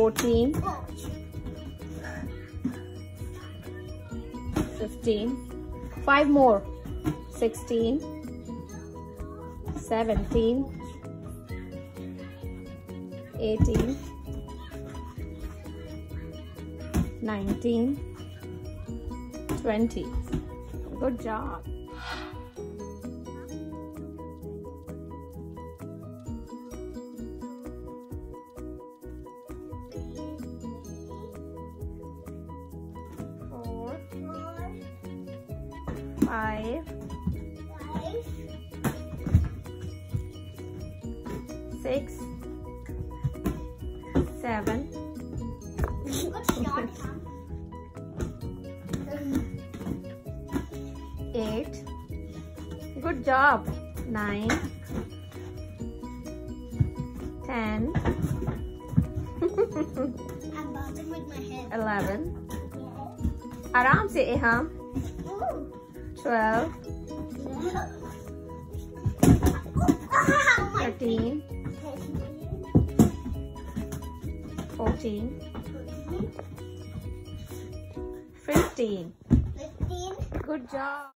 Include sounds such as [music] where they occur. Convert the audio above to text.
fourteen. 15 5 more. 16 17 18 19 20 good job five, six, seven, eight. Good job. Nine, [laughs] ten, [laughs] eleven. Aram se buzzing 12, 13, 14, 15. Good job.